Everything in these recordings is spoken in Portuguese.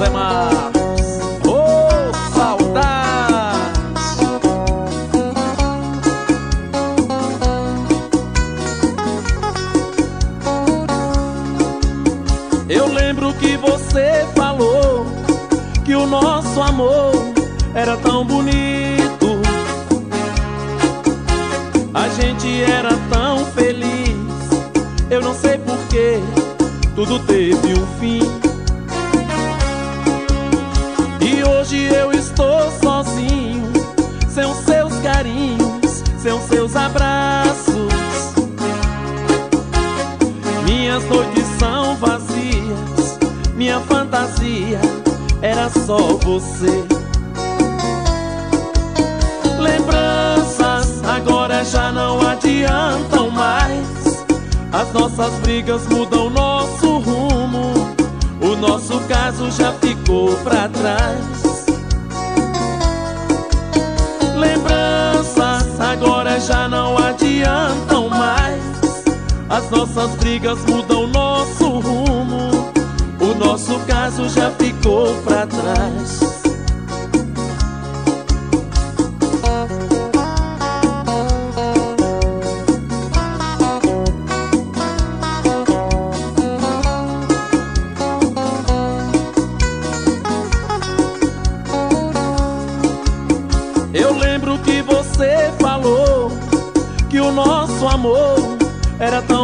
José Marcos. Oh, saudade! Eu lembro que você falou que o nosso amor era tão bonito. A gente era tão feliz. Eu não sei porquê, tudo teve só você. Lembranças agora já não adiantam mais. As nossas brigas mudam nosso rumo. O nosso caso já ficou pra trás. Lembranças agora já não adiantam mais. As nossas brigas mudam nosso rumo. Nosso caso já ficou pra trás. Eu lembro que você falou que o nosso amor era tão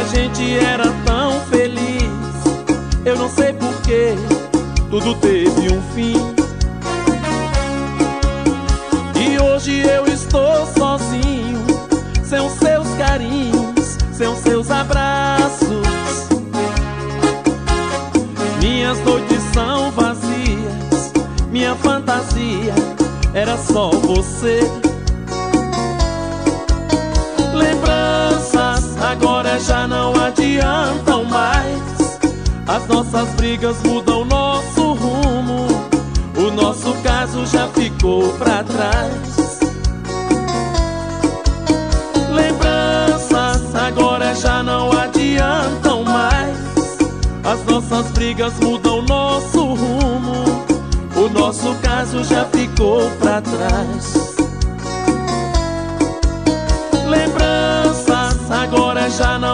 A gente era tão feliz. Eu não sei porquê, tudo teve um fim. E hoje eu estou sozinho, sem os seus carinhos, sem os seus abraços. Minhas noites são vazias, minha fantasia era só você. As nossas brigas mudam nosso rumo. O nosso caso já ficou pra trás. Lembranças agora já não adiantam mais. As nossas brigas mudam nosso rumo. O nosso caso já ficou pra trás. Lembranças agora já não.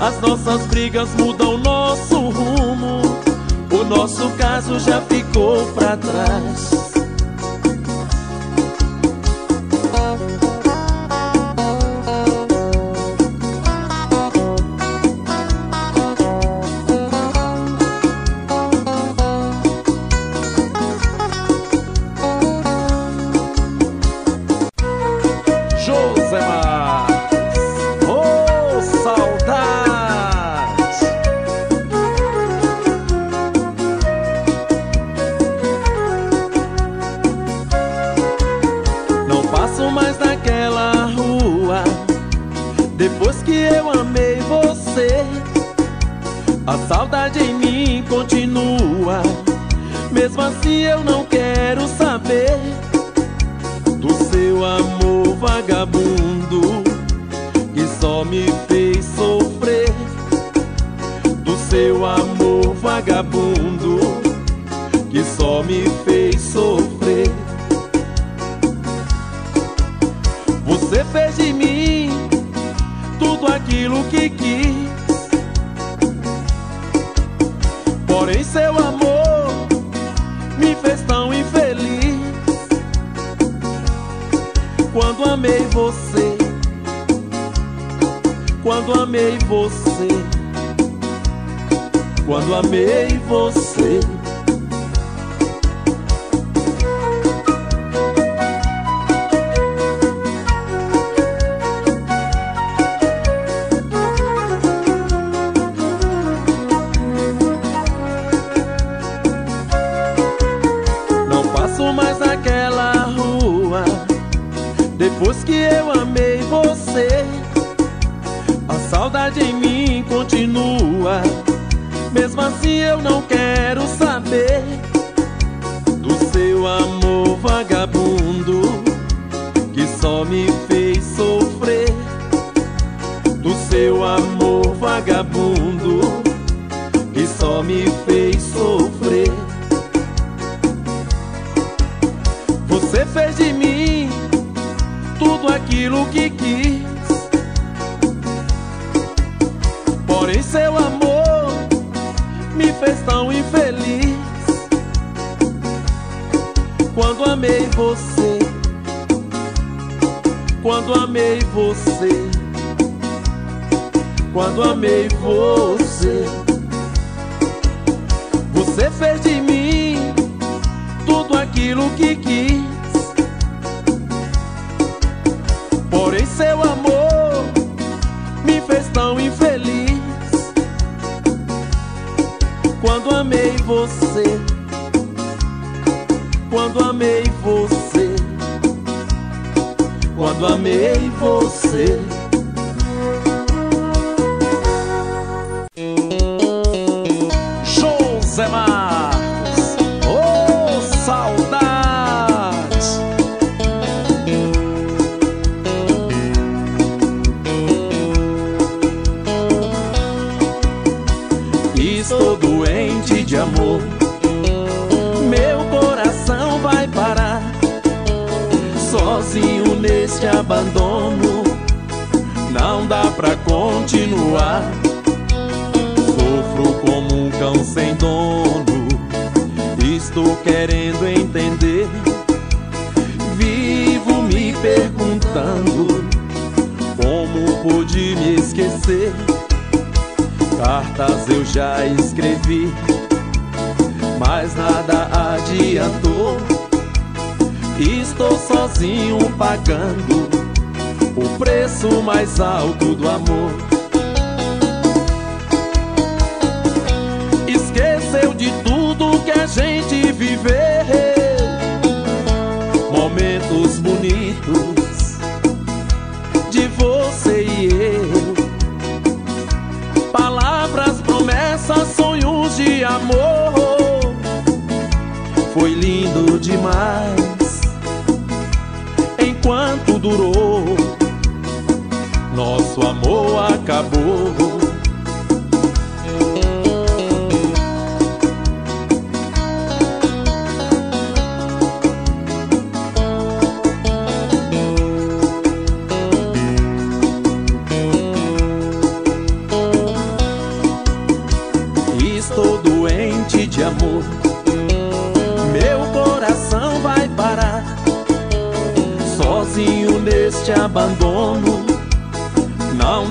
As nossas brigas mudam nosso rumo. O nosso caso já ficou pra trás. Depois que eu amei você A saudade em mim continua. Mesmo assim eu não quero saber Do seu amor vagabundo Que só me quando amei você, quando amei você. Você, quando amei você, quando amei você, você fez de mim tudo aquilo que quis. Porém, seu amor me fez tão infeliz. Quando amei você, quando amei você, amei você. Abandono. Não dá pra continuar. Sofro como um cão sem dono. Estou querendo entender. Vivo me perguntando como pude me esquecer. Cartas eu já escrevi, mas nada adiantou. Estou sozinho pagando o preço mais alto do amor. Esqueceu de tudo que a gente viveu, momentos bonitos de você e eu. Palavras, promessas, sonhos de amor. Foi lindo demais enquanto durou. Acabou. Estou doente de amor. Meu coração vai parar sozinho neste abandono.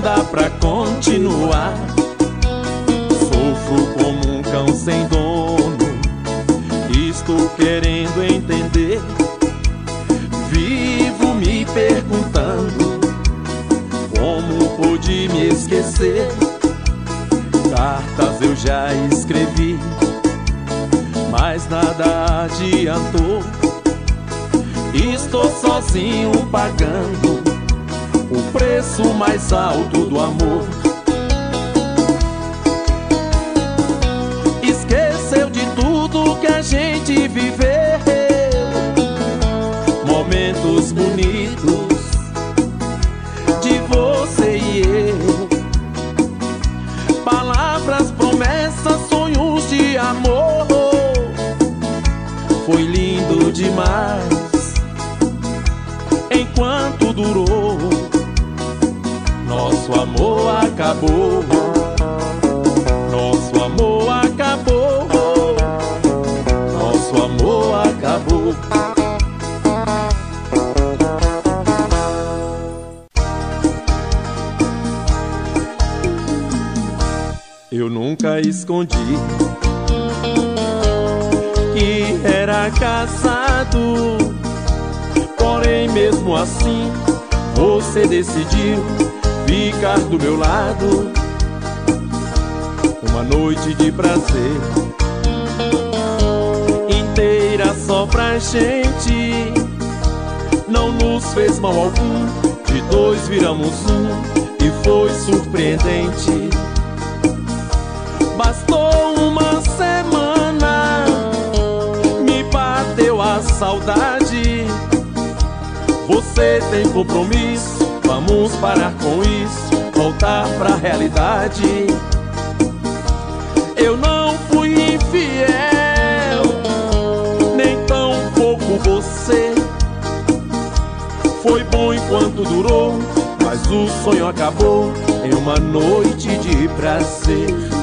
Dá pra continuar. Sofro como um cão sem dono. Estou querendo entender. Vivo me perguntando como pude me esquecer. Cartas eu já escrevi, mas nada adiantou. Estou sozinho pagando o preço mais alto do amor. Esqueceu de tudo que a gente viveu, momentos bonitos de você e eu. Palavras, promessas, sonhos de amor. Foi lindo demais acabou. Nosso amor acabou. Nosso amor acabou. Eu nunca escondi que era casado. Porém, mesmo assim, você decidiu ficar do meu lado. Uma noite de prazer inteira só pra gente. Não nos fez mal algum, de dois viramos um e foi surpreendente. Bastou uma semana, me bateu a saudade. Você tem compromisso, Vamos parar com isso, voltar pra realidade. Eu não fui infiel, nem tão pouco você. Foi bom enquanto durou, mas o sonho acabou em uma noite de prazer.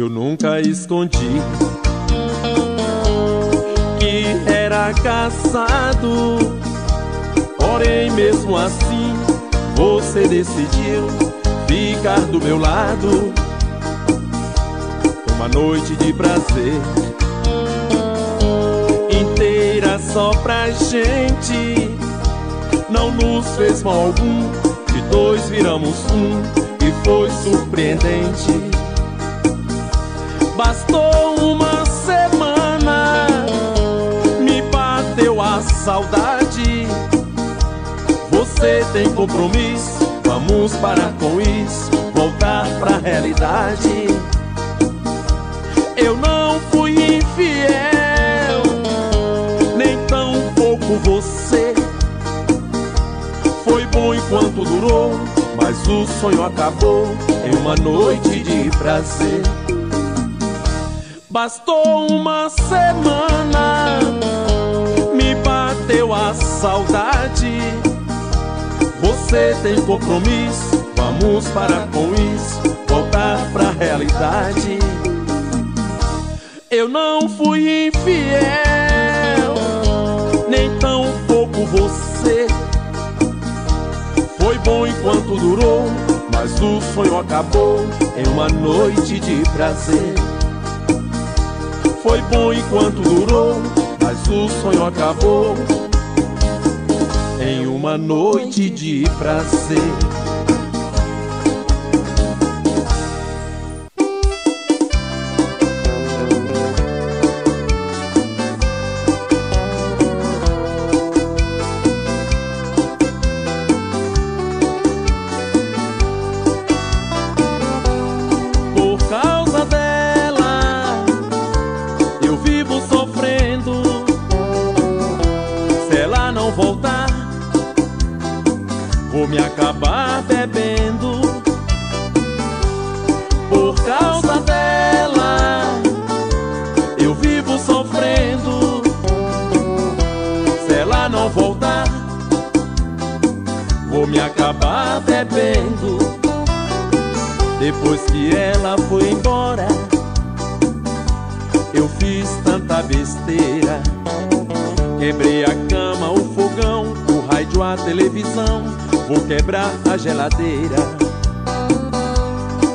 Eu nunca escondi que era casado, porém, mesmo assim, você decidiu ficar do meu lado. Uma noite de prazer inteira só pra gente. Não nos fez mal algum, de dois viramos um e foi surpreendente. Bastou uma semana, me bateu a saudade. Você tem compromisso, vamos parar com isso, voltar pra realidade. Eu não fui infiel, nem tão pouco você. Foi bom enquanto durou, mas o sonho acabou em uma noite de prazer. Bastou uma semana, me bateu a saudade. Você tem compromisso, vamos parar com isso, voltar pra realidade. Eu não fui infiel, nem tão pouco você. Foi bom enquanto durou, mas o sonho acabou em uma noite de prazer. Foi bom enquanto durou, mas o sonho acabou em uma noite de prazer.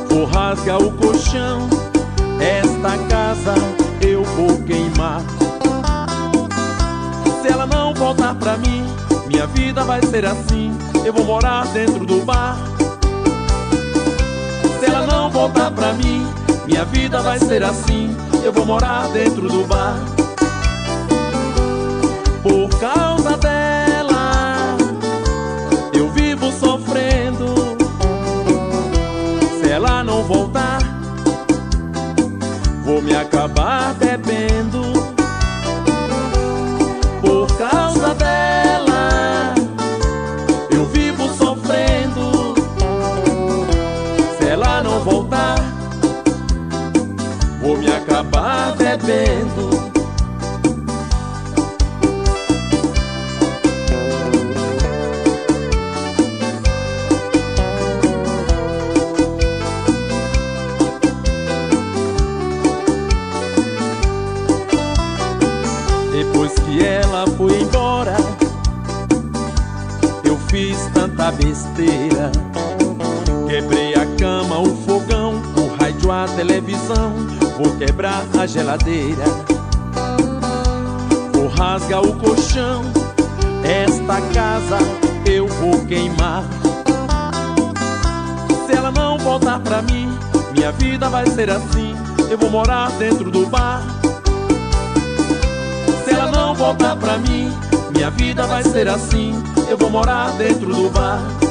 Vou rasgar o colchão. Esta casa eu vou queimar. Se ela não voltar pra mim, minha vida vai ser assim. Eu vou morar dentro do bar. Se ela não voltar pra mim, minha vida vai ser assim. Eu vou morar dentro do bar. Ser assim. Eu vou morar dentro do bar.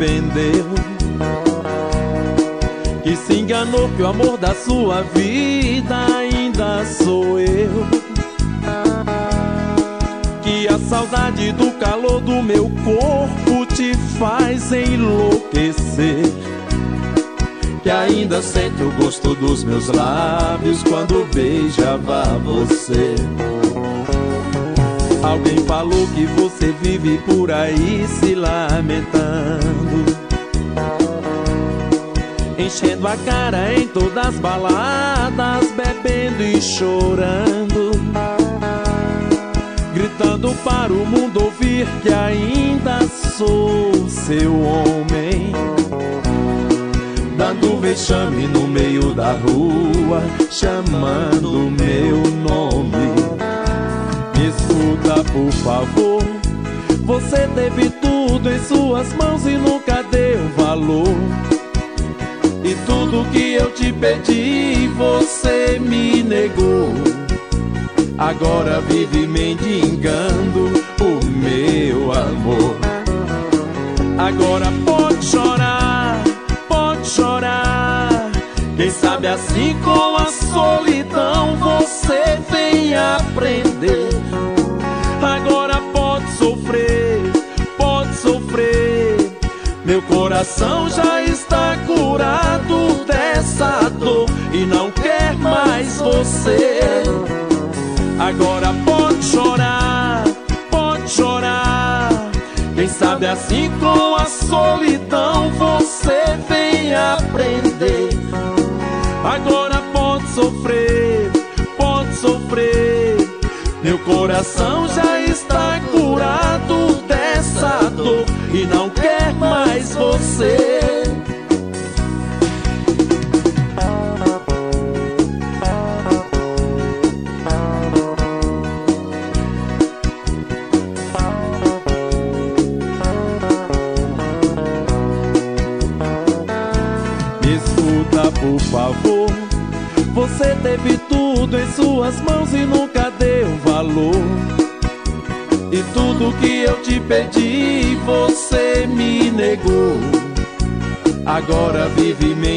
Arrependeu. Que se enganou que o amor da sua vida ainda sou eu a saudade do calor do meu corpo te faz enlouquecer. Que ainda sente o gosto dos meus lábios quando beijava você. Alguém falou que você vive por aí se lamentando. Enchendo a cara em todas as baladas, bebendo e chorando gritando para o mundo ouvir que ainda sou seu homem. Dando vexame no meio da rua, chamando meu nome. Escuta, por favor. Você teve tudo em suas mãos e nunca deu valor. E tudo que eu te pedi, você me negou agora vive mendigando o meu amor. Agora pode chorar, pode chorar. Quem sabe assim com a solidão coração já está curado dessa dor e não quer mais você. Agora pode chorar, pode chorar. Quem sabe assim com a solidão Agora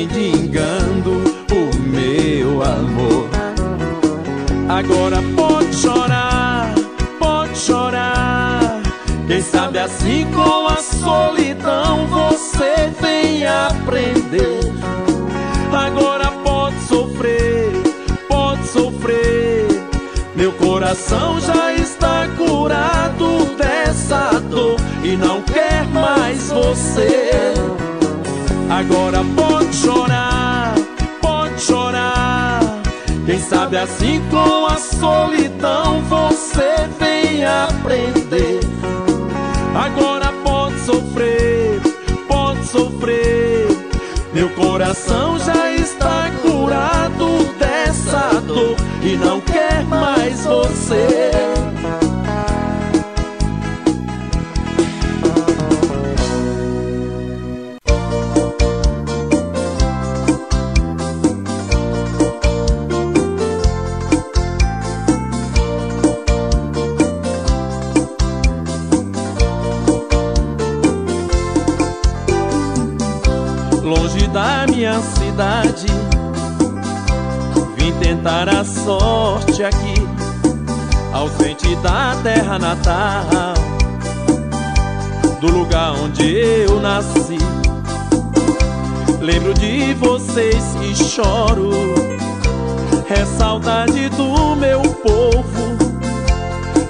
sabe assim com a solidão você vem aprender. Agora pode sofrer, pode sofrer. Meu coração já está curado dessa dor e não quer mais você. Tentar a sorte aqui, ausente da terra natal, do lugar onde eu nasci. Lembro de vocês e choro, é saudade do meu povo.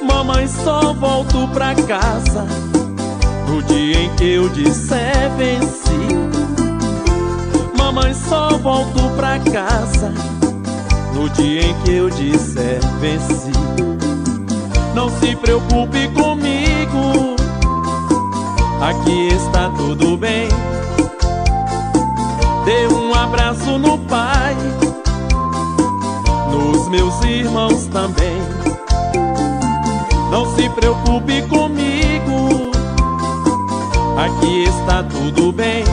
Mamãe, só volto pra casa no dia em que eu disser venci mamãe, só volto pra casa no dia em que eu disser venci. Não se preocupe comigo, aqui está tudo bem. Dê um abraço no pai, nos meus irmãos também. Não se preocupe comigo, aqui está tudo bem.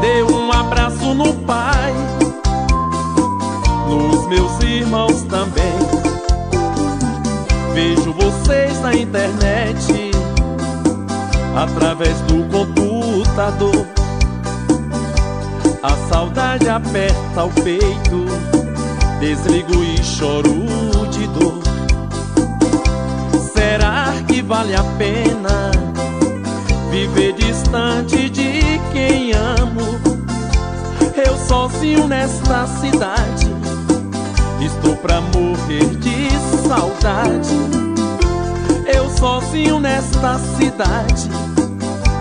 Dê um abraço no pai, meus irmãos também. Vejo vocês na internet, através do computador. A saudade aperta o peito, desligo e choro de dor. Será que vale a pena viver distante de quem amo? Eu sozinho nesta cidade, estou pra morrer de saudade. Eu sozinho nesta cidade,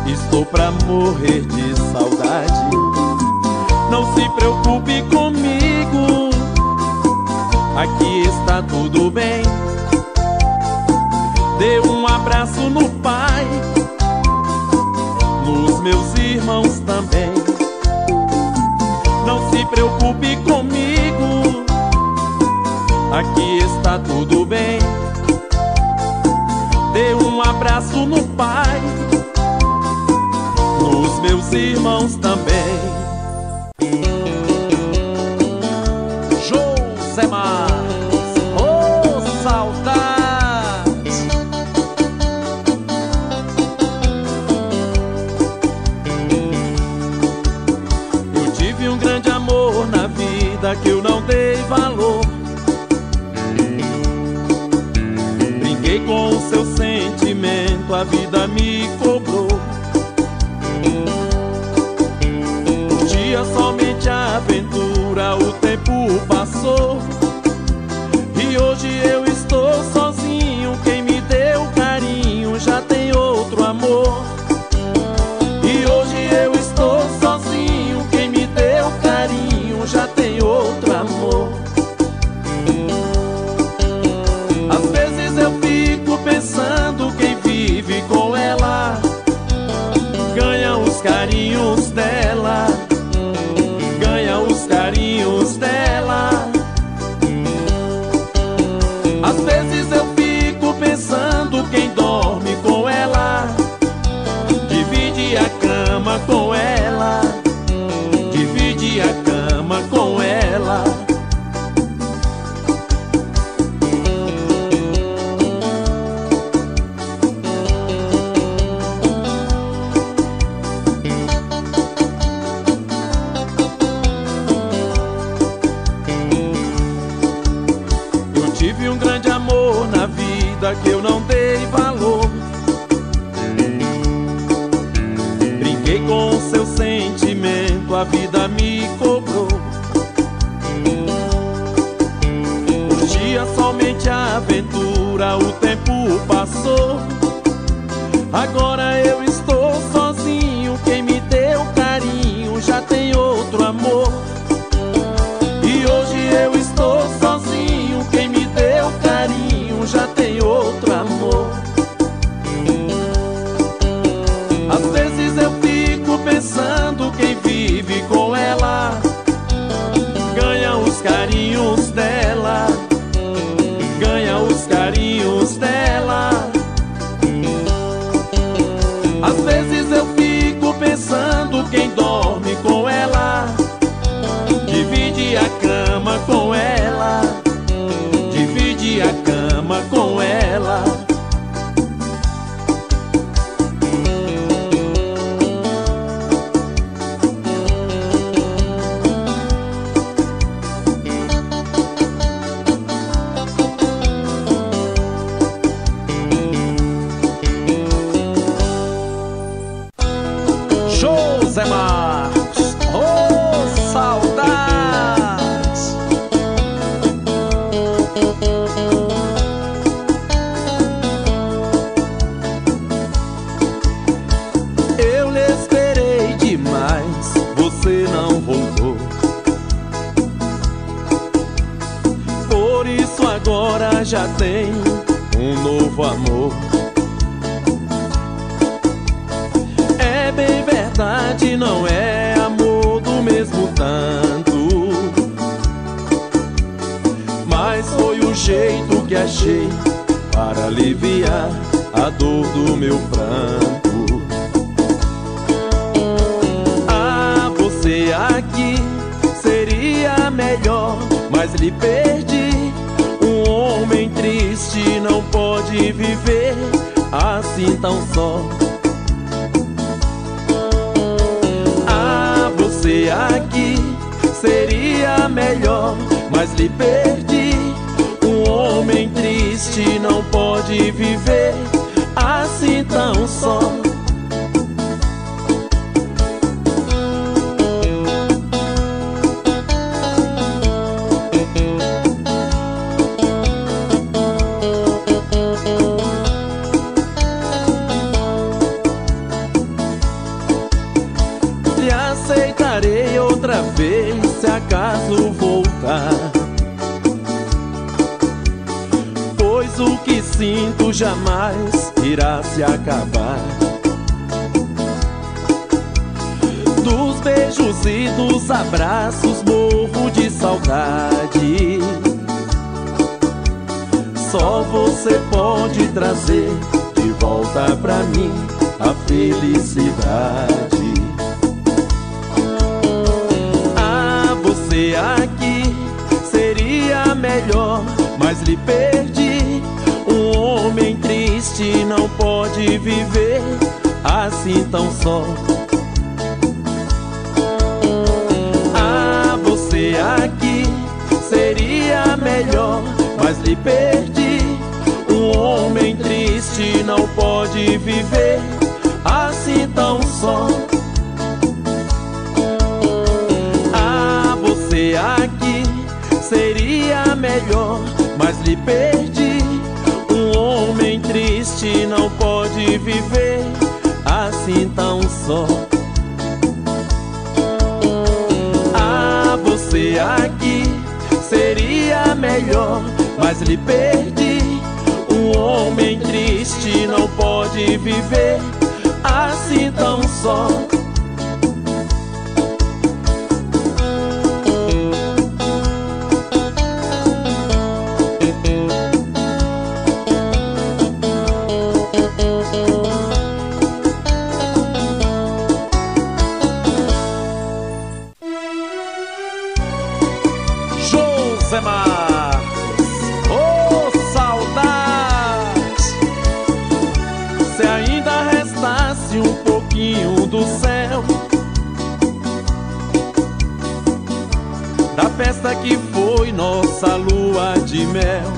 estou pra morrer de saudade. Não se preocupe comigo, aqui está tudo bem. Dê um abraço no pai, nos meus irmãos também. Não se preocupe comigo, aqui está tudo bem. Dê um abraço no pai, nos meus irmãos também. Sentimento, a vida me cobrou. Curtia somente a carinhos dela, mas lhe perdi. Um homem triste não pode viver assim tão só. Jamais irá se acabar. Dos beijos e dos abraços morro de saudade. Só você pode trazer de volta pra mim a felicidade. Ah, você aqui seria melhor, mas lhe perdi. Triste não pode viver assim tão só. Ah, você aqui seria melhor, mas lhe perdi. Um homem triste não pode viver assim tão só. Ah, você aqui seria melhor, mas lhe perdi. Triste não pode viver assim tão só. Ah, você aqui seria melhor, mas lhe perdi. Um homem triste não pode viver assim tão só. Que foi nossa lua de mel.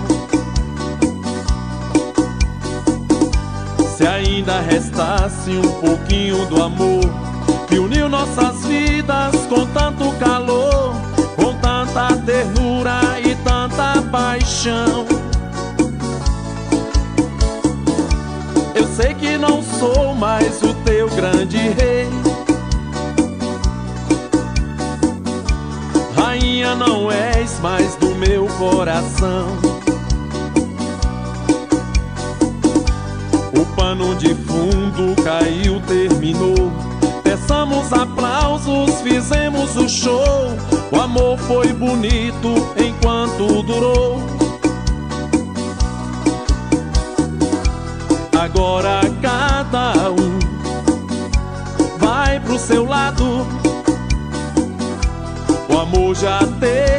Se ainda restasse um pouquinho do amor que uniu nossas vidas com tanto calor, com tanta ternura e tanta paixão. Eu sei que não sou mais o teu grande rei. Rainha, não és mais do meu coração. O pano de fundo caiu, terminou. Peçamos aplausos, fizemos o show. O amor foi bonito enquanto durou. Agora cada um vai pro seu lado. Amor já terminou,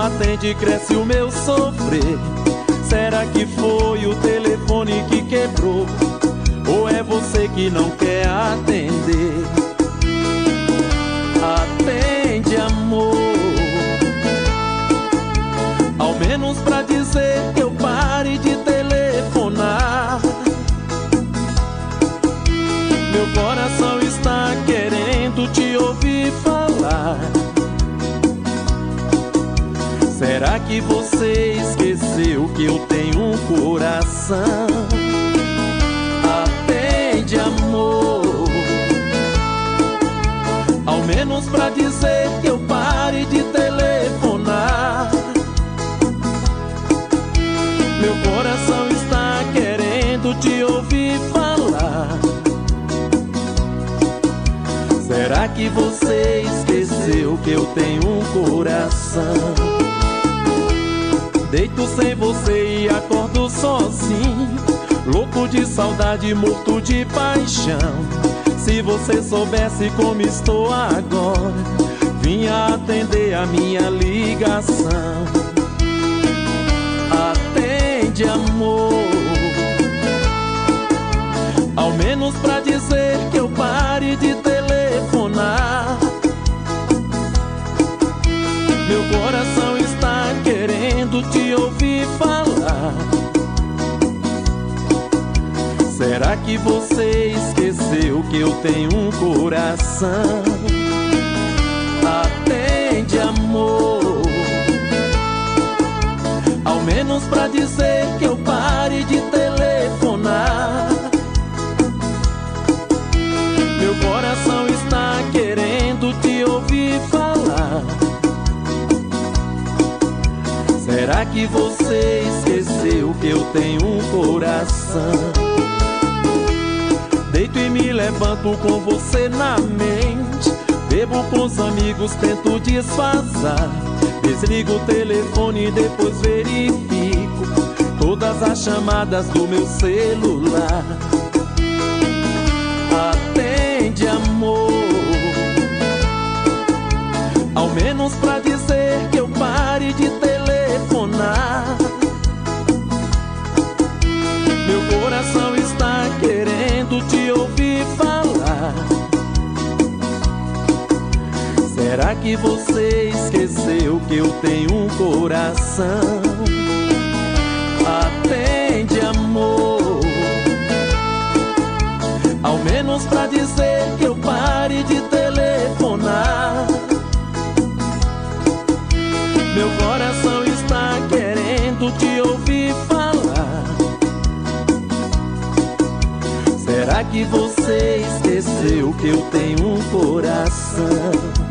atende, cresce o meu sofrer. Será que foi o telefone que quebrou? Ou é você que não quer atender? Atende, amor. Ao menos pra que você esqueceu que eu tenho um coração? Atende, amor. Ao menos pra dizer que eu pare de telefonar. Meu coração está querendo te ouvir falar. Será que você esqueceu que eu tenho um coração? Deito sem você e acordo sozinho. Louco de saudade, morto de paixão. Se você soubesse como estou agora Vinha atender a minha ligação. Atende, amor. Ao menos pra dizer que eu pare de telefonar que você esqueceu que eu tenho um coração? Atende, amor. Ao menos pra dizer que eu pare de telefonar. Meu coração está querendo te ouvir falar. Será que você esqueceu que eu tenho um coração? Deito e me levanto com você na mente. Bebo com os amigos, tento disfarçar. Desligo o telefone e depois verifico todas as chamadas do meu celular. Atende, amor. Ao menos pra dizer que eu pare de telefonar. Meu coração está querendo Será que você esqueceu que eu tenho um coração? Atende, amor. Ao menos pra dizer que eu pare de telefonar. Meu coração está querendo te ouvir falar. Será que você esqueceu que eu tenho um coração?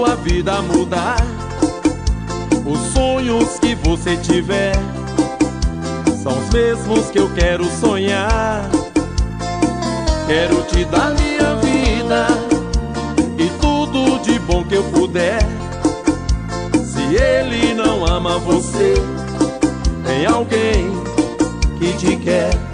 sua vida mudar, os sonhos que você tiver são os mesmos que eu quero sonhar. Quero te dar minha vida e tudo de bom que eu puder. Se ele não ama você, tem alguém que te quer.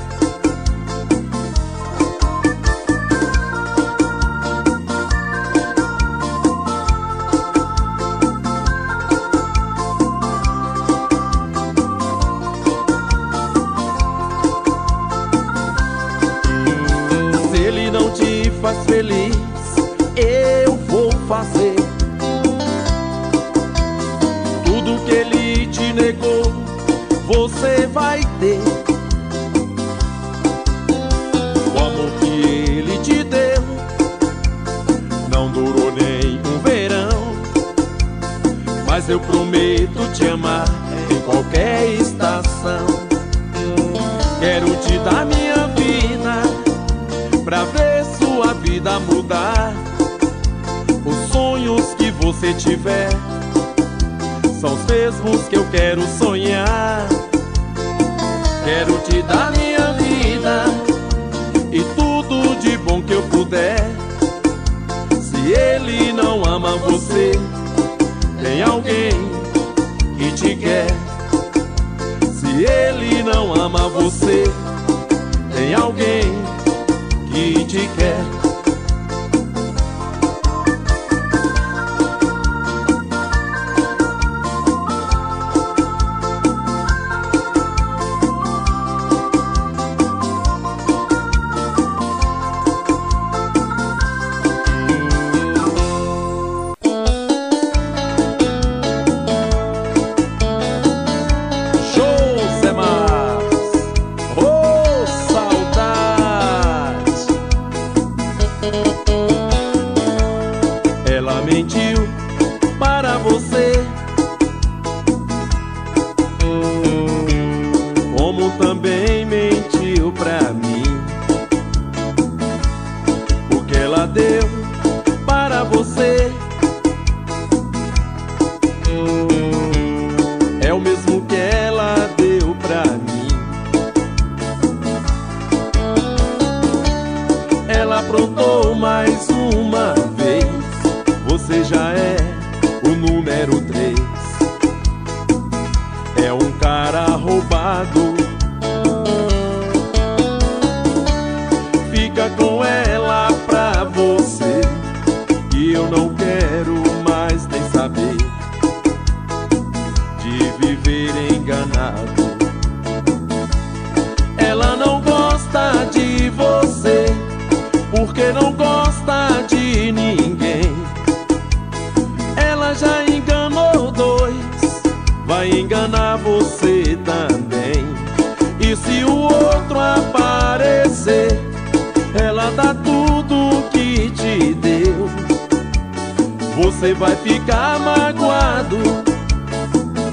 você vai ficar magoado,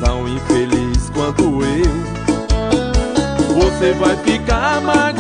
tão infeliz quanto eu. Você vai ficar magoado.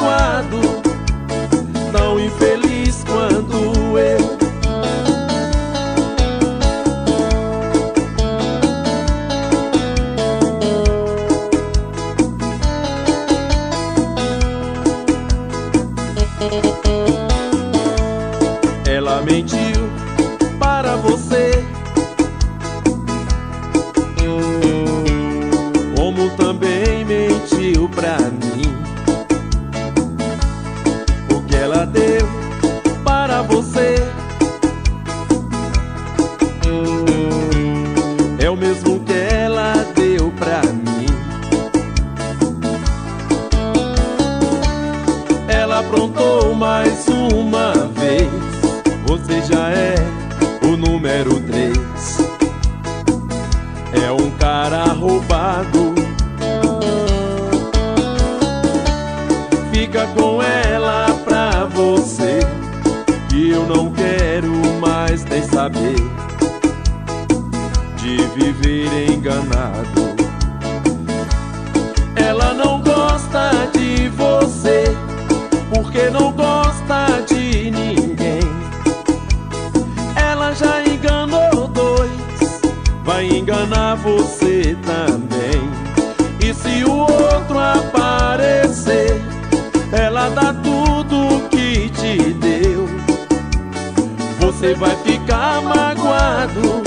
Você vai ficar magoado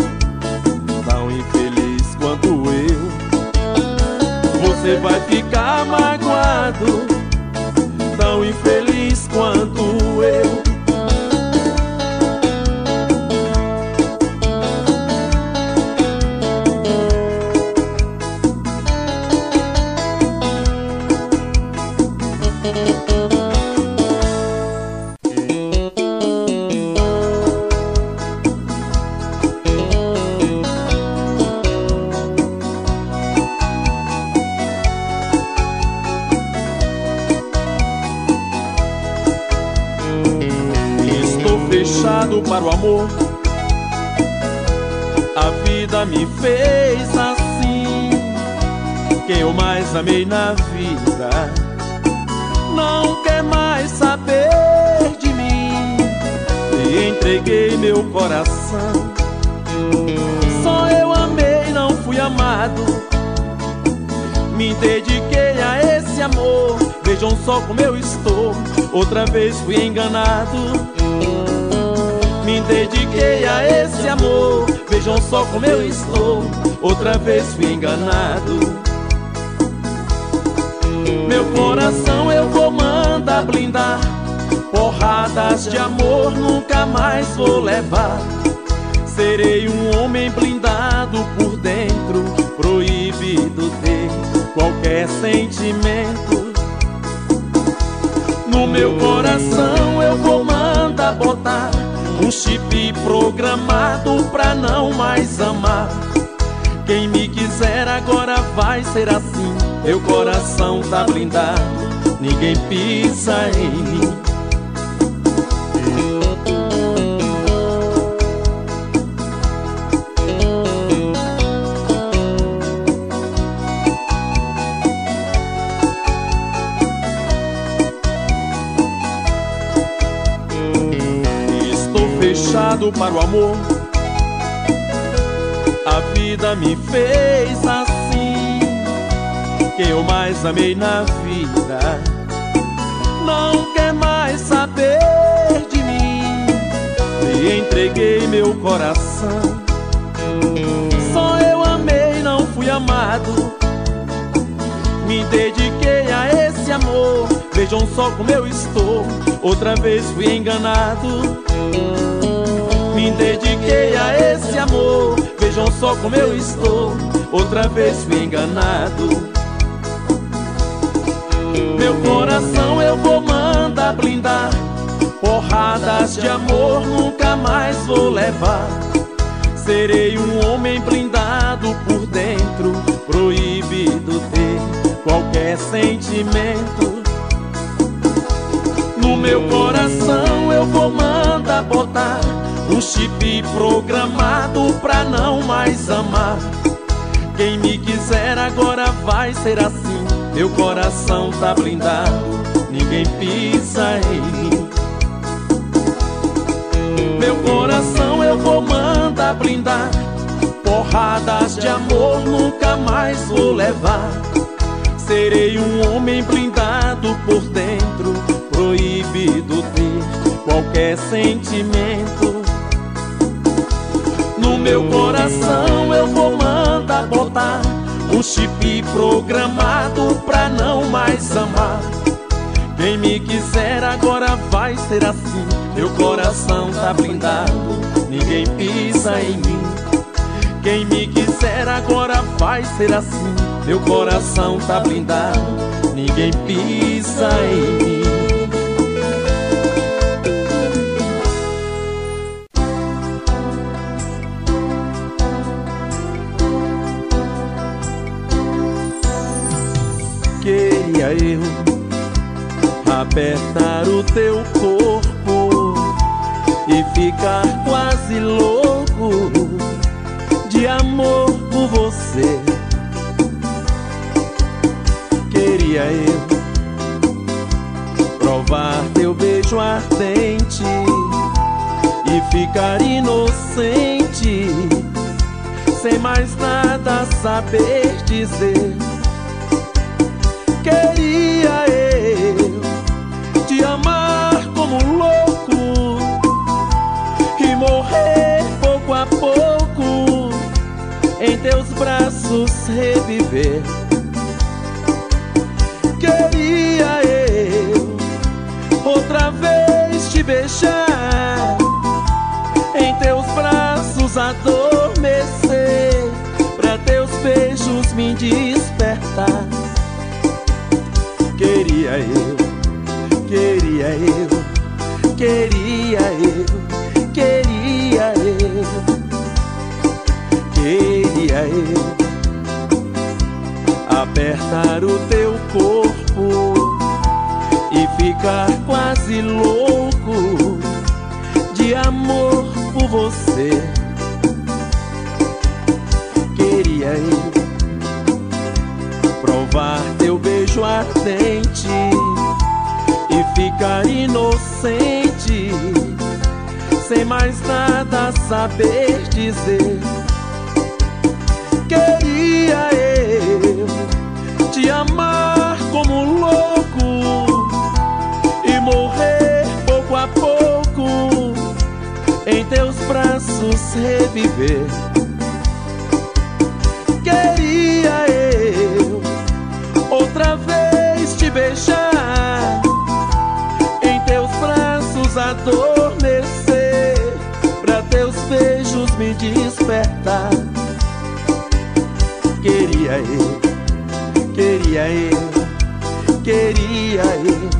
tão infeliz quanto eu. Você vai ficar magoado, tão infeliz quanto para o amor. A vida me fez assim. Quem eu mais amei na vida não quer mais saber de mim. E entreguei meu coração. Só eu amei, não fui amado. Me dediquei a esse amor. Vejam só como eu estou. Outra vez fui enganado. Dediquei a esse amor. Vejam só como eu estou Outra vez fui enganado. Meu coração eu vou mandar blindar. Porradas de amor nunca mais vou levar. Serei um homem blindado por dentro Proibido ter qualquer sentimento. No meu coração eu vou mandar botar um chip programado pra não mais amar. Quem me quiser agora vai ser assim. Meu coração tá blindado, ninguém pisa em mim. Para o amor. A vida me fez assim. Quem eu mais amei na vida não quer mais saber de mim. E entreguei meu coração. Só eu amei, não fui amado. Me dediquei a esse amor. Vejam só como eu estou. Outra vez fui enganado. Me dediquei a esse amor. Vejam só como eu estou Outra vez fui enganado. Meu coração eu vou mandar blindar. Porradas de amor nunca mais vou levar. Serei um homem blindado por dentro Proibido ter qualquer sentimento. No meu coração eu vou mandar botar um chip programado pra não mais amar. Quem me quiser agora vai ser assim. Meu coração tá blindado, ninguém pisa em mim. Meu coração eu vou mandar blindar. Porradas de amor nunca mais vou levar. Serei um homem blindado por dentro, proibido ter qualquer sentimento meu coração eu vou mandar botar um chip programado pra não mais amar. Quem me quiser agora vai ser assim. Meu coração tá blindado, ninguém pisa em mim. Quem me quiser agora vai ser assim. Meu coração tá blindado, ninguém pisa em mim. Apertar o teu corpo e ficar quase louco de amor por você. Queria eu provar teu beijo ardente e ficar inocente, sem mais nada saber dizer. Braços reviver. Queria eu outra vez te beijar em teus braços adormecer para teus beijos me despertar. Queria eu, queria eu, queria eu, queria eu, queria eu apertar o teu corpo e ficar quase louco de amor por você. Queria eu provar teu beijo ardente e ficar inocente, sem mais nada saber dizer. Queria eu te amar como louco e morrer pouco a pouco em teus braços reviver. Queria eu outra vez te beijar em teus braços adormecer para teus beijos me despertar. Queria eu, queria eu, queria eu,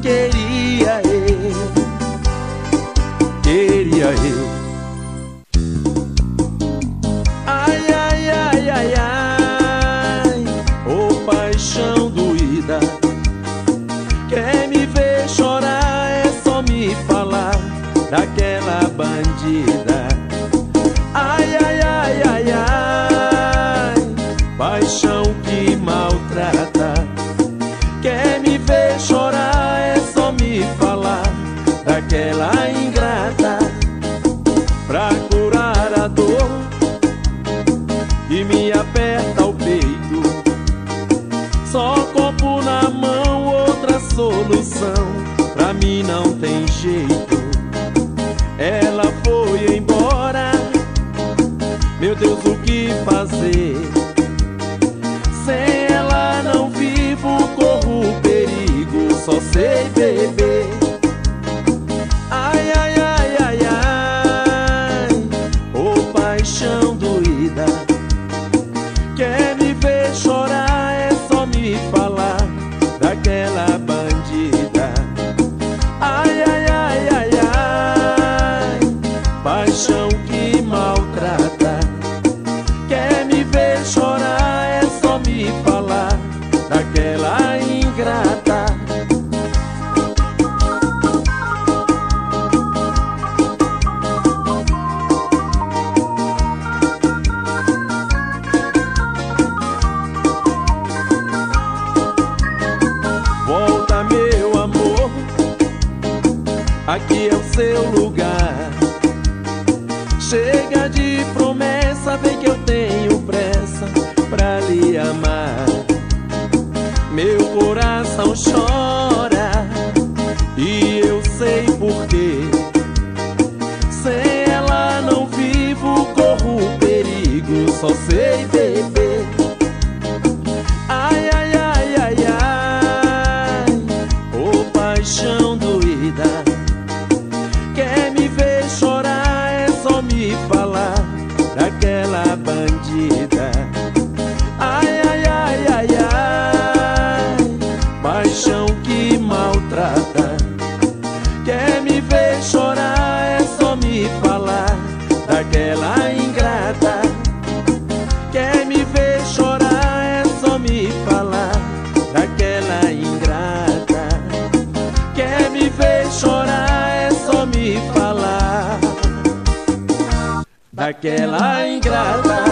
queria eu, queria eu. Ai, ai, ai, ai, ai, ô paixão doída. Quer me ver chorar é só me falar daquela bandida. Daquela ingrata.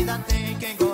vida tem quem gosta.